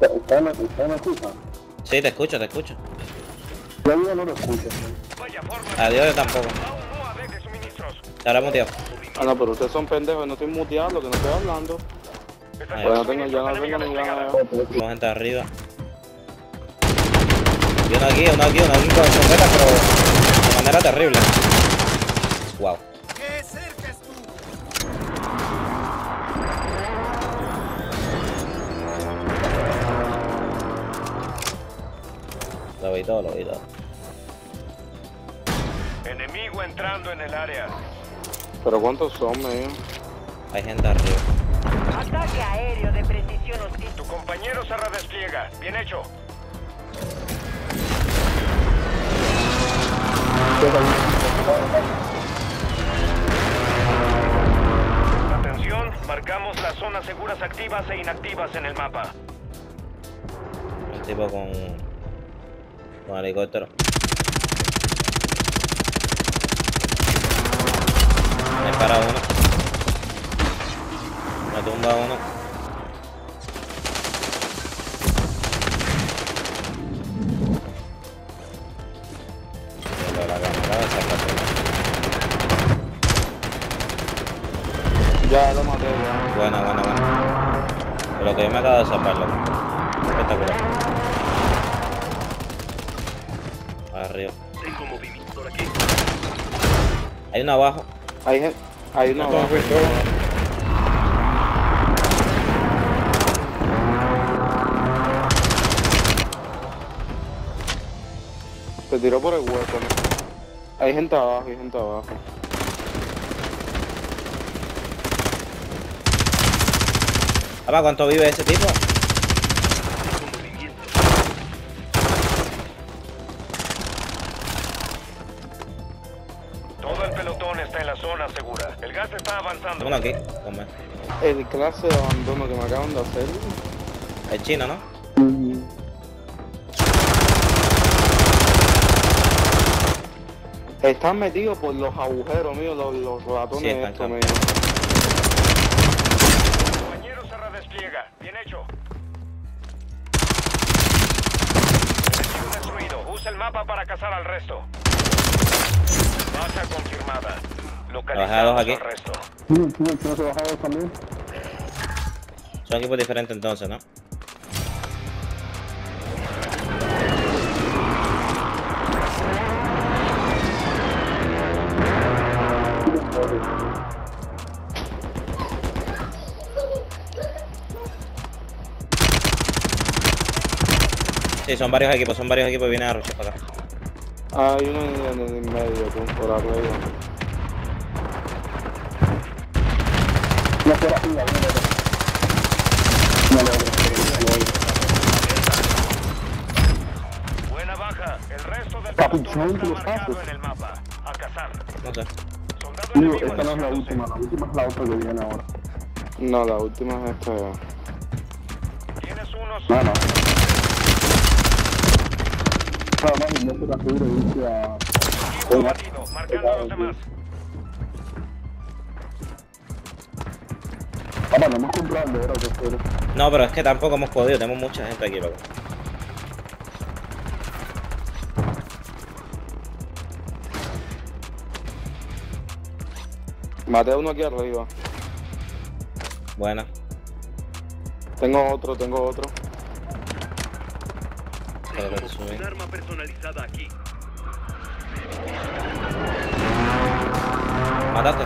¿Usted me, usted me escucha? Sí, te escucho, te escucho. Yo no lo escucho. Vaya forma. Adiós, yo tampoco. Te habrá muteado. Ah, no, pero ustedes son pendejos, no estoy muteando, que no estoy hablando. Pues no tengo, ya no tengo ni ganas. Tengo gente arriba. Y uno aquí, uno aquí, uno aquí con escopeta, pero de manera terrible. Wow. Vi todo, lo vi todo. Enemigo entrando en el área. Pero ¿cuántos son, medio? Hay gente arriba. Ataque aéreo de precisión hostil. Tu compañero se redespliega. Bien hecho. Atención, marcamos las zonas seguras activas e inactivas en el mapa. Un tipo con. Con helicóptero. Me para uno. Me tumba uno. La cámara Ya lo maté, ya. Buena, buena, buena. Pero que yo me acabo de zaparlo. Espectacular. Movimiento por aquí. Hay uno abajo. Hay gente, hay una abajo. Te tiró por el hueco, ¿no? Hay gente abajo, hay gente abajo. Papá, ¿cuánto vive ese tipo? Está avanzando. Uno aquí. Come. El clase de abandono que me acaban de hacer. Es chino, ¿no? Están metidos por los agujeros míos, los, los Sí, ratones están estos, camp- mío. Tu compañero se redespliega. Bien hecho. Destruido. Usa el mapa para cazar al resto. Baja confirmada. Bajados aquí. al resto. ¿Quién, quién, quién se bajaba también? Son equipos diferentes entonces, ¿no? Sí, son varios equipos, son varios equipos y vienen a rushar para acá. Hay uno en, en el medio, por arriba. No, arriba, no, no, no. No, no, no, no. Buena baja. El resto del en el mapa. A cazar. No esta no es la última, la última es la otra que viene ahora. No, la última es esta. Tienes unos. No, no. Nada más, no se la subir a... Marcando a los demás. Papá, no hemos comprado el de oro que quiero. No, pero es que tampoco hemos podido, tenemos mucha gente aquí, loco. Maté a uno aquí arriba. Buena. Tengo otro, tengo otro. Subí. arma personalizada aquí. ¿Mataste?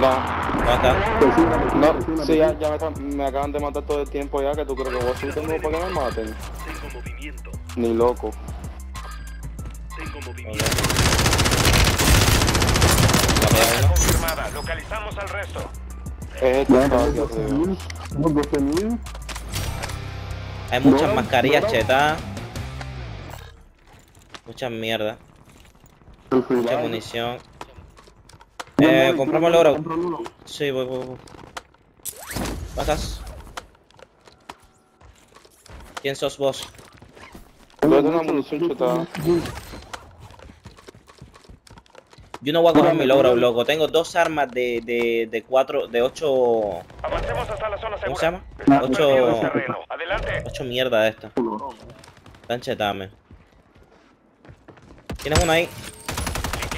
No, ¿Dónde está? Vecina, vecina, no, sí, ya, me, acaban de matar todo el tiempo ya que tú crees que vos sí tengo para que me maten. Tengo movimiento. Ni loco. Tengo movimiento. Confirmada. Localizamos al resto. Es este que Ya está tenemos aquí arriba. 12.000. Tenemos 12.000. Hay muchas mascarillas chetadas. Muchas mierda. El free Mucha munición. No, Eh, no, compramos el oro. Sí, voy, voy, voy. ¿Pasas? ¿Quién sos vos? Yo tengo una munición chetada. Yo no voy a coger mi logro, loco. Tengo dos armas de, de, de cuatro, de ocho... Avancemos hasta la zona segura. ¿Cómo se llama? Estamos Ocho-. Adelante. Ocho mierda de estas. Están chetadas, Tienes una ahí.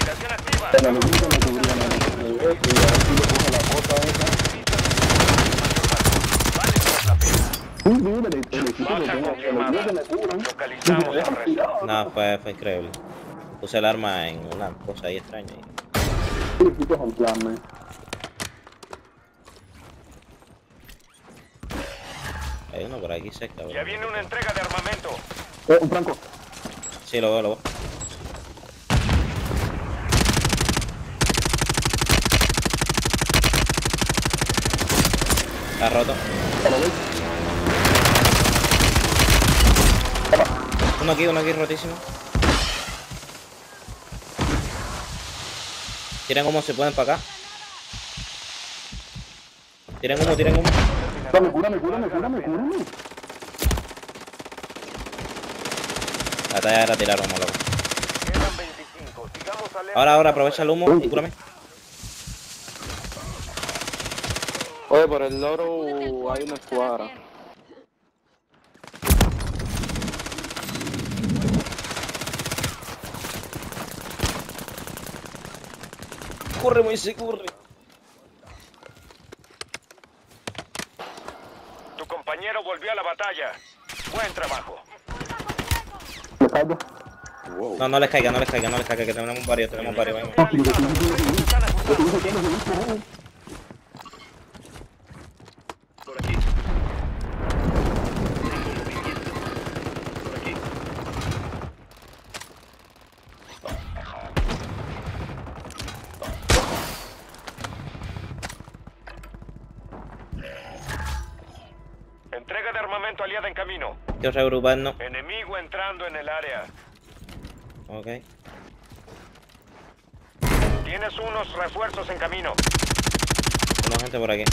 Liquidación activa. Pero me gusta me cubría nada. Y ahora sí le puse la cosa esa. Vale por la pena. Sí, mira, el, el equipo que Baja tengo, confirmada. el día que me cubran. Localizamos dije, el resto. "Ah, Nada, fue, fue increíble. Puse el arma en una cosa ahí extraña. El equipo es un plan, man. Hay uno por aquí cerca, Ya viene una entrega de armamento. Eh, un franco. Sí, lo veo, lo veo. Está roto. Uno aquí, uno aquí rotísimo. Tiren humo si pueden para acá. Tiren humo, tiren humo. Dame, cúrame, cúrame, cúrame, cúrame. La talla era tirar humo, loco. Quedan 25. Sigamos alerta. Ahora, ahora, aprovecha el humo y cúrame. Oye, por el loro hay una escuadra. Corre, Moisés, corre. Tu compañero volvió a la batalla. Buen trabajo. Le. No, no les caiga, no les caiga, no les caiga, que tenemos varios, tenemos varios. venga. Quiero reagruparnos. Enemigo entrando en el área. Ok. Tienes unos refuerzos en camino. Tenemos gente por aquí.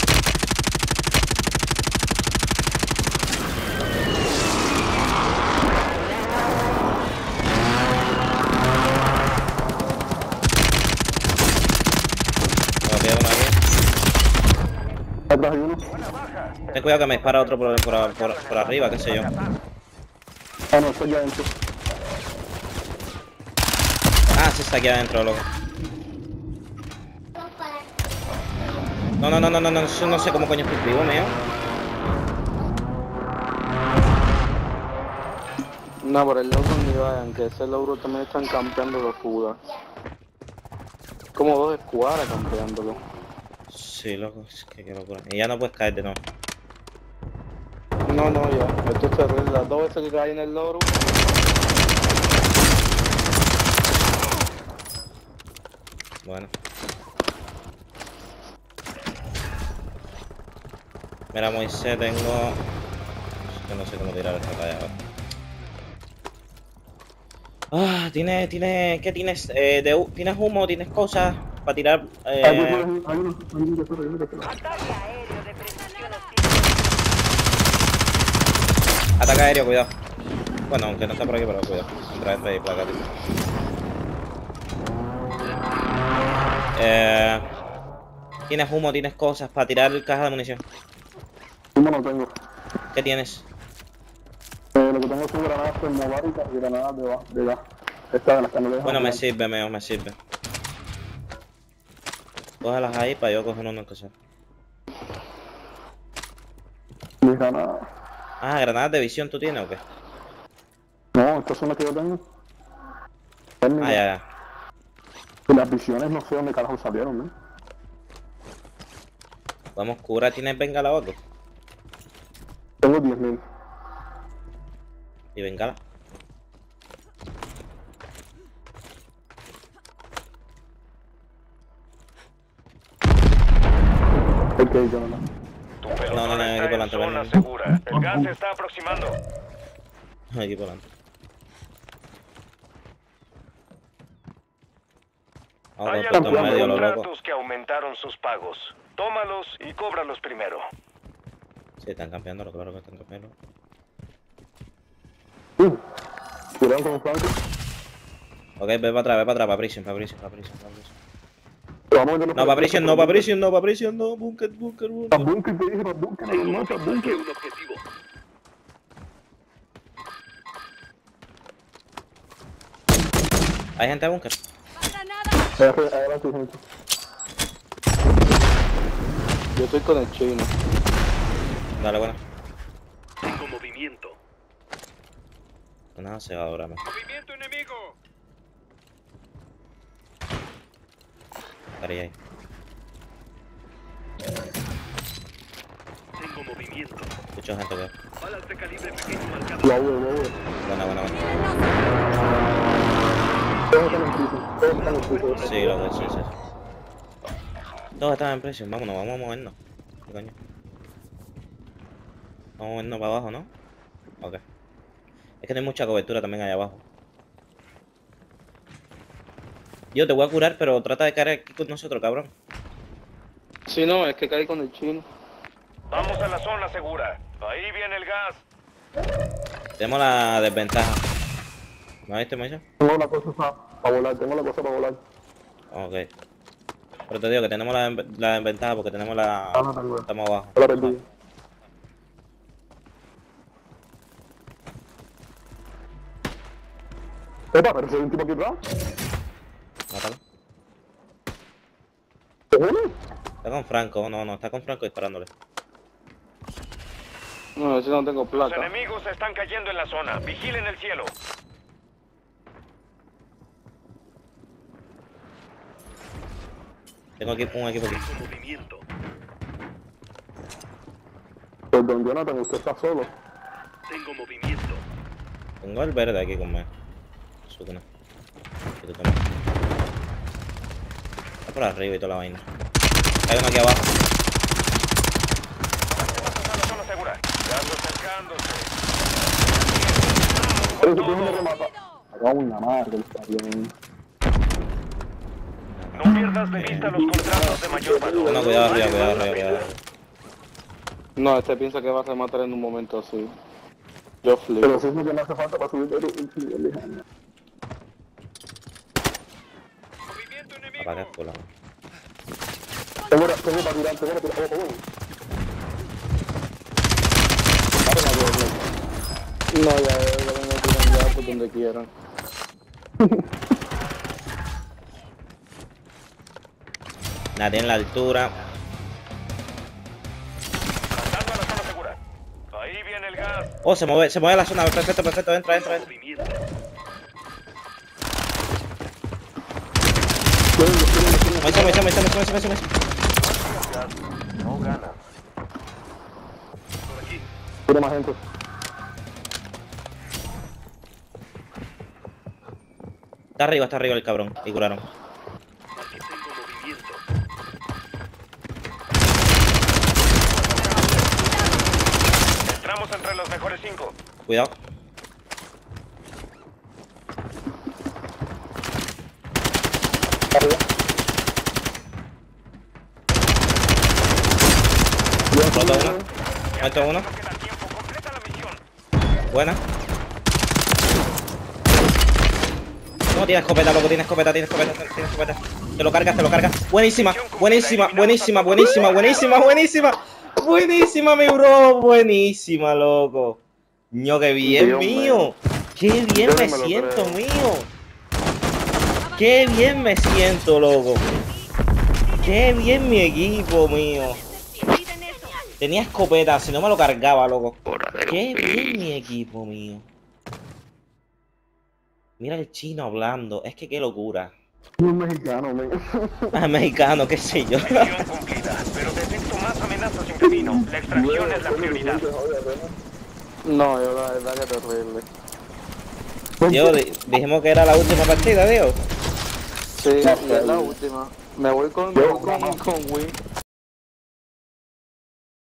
Todavía uno aquí. Atrás hay uno. Ten cuidado que me dispara otro por, por, por, por arriba, qué sé yo. Ah, no, estoy ya adentro. Ah, sí está aquí adentro, loco. No, no, no, no, no, no, yo no sé cómo coño estoy vivo, mío. No, por el loro ni vayan, que ese logro también están campeando los judas. Como dos escuadras campeándolo. Sí, loco, es que qué locura. Y ya no puedes caerte, no. No, no, ya. Las dos veces que caí en el loro. Bueno. Mira, Moisés, tengo... Es que no sé cómo tirar esta talla ahora. Ah, tiene, tiene, ¿qué tienes? Eh, de, ¿Tienes humo? ¿Tienes cosas para tirar? Hay Eh, uno, hay uno, hay uno hay uno que espera. Ataque aéreo de precisión hostil. Ataque aéreo, cuidado. Bueno, aunque no está por aquí, pero cuidado. Entra este y placa. Eh, ¿Tienes humo? ¿Tienes cosas para tirar caja de munición? Uno no tengo. ¿Qué tienes? Eh, lo que tengo son granadas termobáricas y granadas de, de gas. Esta de las que no. Bueno, me sirve, meo, me sirve. Cógelas ahí para yo coger uno que sea. Mis granadas. Ah, granadas de visión tú tienes o qué? No, estas son las que yo tengo. Ah, ya, ya. Las visiones no sé dónde carajo salieron, ¿no? Vamos, cura, ¿tienes bengala o algo? Tengo 10.000. Y bengala. Ok, yo no. No, no, no, aquí en por delante, zona ven. segura. El gas se está aproximando. Aquí por delante. Vamos Hay algunos medio, lo loco. contratos que aumentaron sus pagos. Tómalos y cóbralos primero. Sí, están campeando, claro que están campeando. Uh, cuidado con los. Ok, ve para atrás, ve para atrás, para prison, para prison, para prison, para prison. Vamos a No, no, prisión, no, prisión, no. Bunker, bunker, bunker. Para bunker, te dije, para bunker, no, no, para bunker. un objetivo. Hay gente de bunker. Adelante, gente. Yo estoy con el chino. Dale, bueno. Tengo movimiento. Pues nada, se va ahora. Movimiento enemigo. Estaría ahí. Tengo movimiento. Escucho gente que. Balas de calibre pequeño marcado. Buena, buena, buena. Todos están en prisión, todos están en prisión. Sí, lo que sí, sí. Todos están en presión, vámonos, vamos a movernos. ¿Qué coño? Vamos a movernos para abajo, ¿no? Ok. Es que no hay mucha cobertura también allá abajo. Yo te voy a curar, pero trata de caer aquí con nosotros, cabrón. Si no, es que caí con el chino. Vamos a la zona segura. Ahí viene el gas. Tenemos la desventaja. ¿No viste, Moisés? Tengo la cosa para volar, tengo la cosa para volar. Ok. Pero te digo que tenemos la, la desventaja porque tenemos la... Ah, no. Estamos abajo. La perdí. Epa, pero hay un tipo aquí atrás. Mátalo. Está con Franco, no, no, está con Franco disparándole. No, ese no tengo Los plata. enemigos están cayendo en la zona. Vigilen el cielo. Tengo aquí un equipo aquí. Tengo movimiento. Pues don Jonathan, usted está solo. Tengo movimiento. Tengo el verde aquí conmigo. Eso que no. Y tú también. Está por arriba y toda la vaina. Hay uno aquí abajo. Avancemos a la zona segura. Carlos acercándose. Pero si tiene que rematar. Acá una madre, está bien. No pierdas de vista los contratos de mayor valor. No, cuidado arriba, cuidado arriba, cuidado. No, este piensa que va a rematar en un momento así. Yo flipo. Pero si es lo que me hace falta para subir de nivel de gana. Movimiento Apaga. Tengo una, tengo para tirar, tengo para tirar. No, ya, ya, ya vengo tirando ya por donde quieran. Nadie en la altura. Pasando a la zona segura. Ahí viene el gas. Oh, se mueve, se mueve la zona. Perfecto, perfecto. Entra, entra, entra. Movimiento. Moisés, Moisés, Moisés, Moisés, Moisés, Moisés. No gana. Por aquí. Tiene más gente. Está arriba, está arriba el cabrón. Y curaron. Aquí tengo movimiento. Entramos entre los mejores cinco. Cuidado. Arriba. Roto uno. Muerto uno. Buena. No, tiene escopeta, loco, tiene escopeta, tiene escopeta, tiene escopeta. Te lo cargas, te lo cargas. Buenísima, buenísima, buenísima, buenísima, buenísima, buenísima. Buenísima, mi bro. Buenísima, loco. Ño, qué bien, mío. Qué bien me siento, mío. Qué bien me siento, loco. Qué bien mi equipo, mío. Tenía escopeta, si no me lo cargaba, loco. Qué bien mi equipo, mío. Mira el chino hablando, es que qué locura. Un mexicano, men. Ah, mexicano, qué sé yo. Misión cumplida. Pero detecto más amenazas en camino. La extracción es la prioridad. No, yo la verdad que terrible. Diego, dijimos que era la última partida, Diego. Sí, es la última. Me voy con, me con, con Win.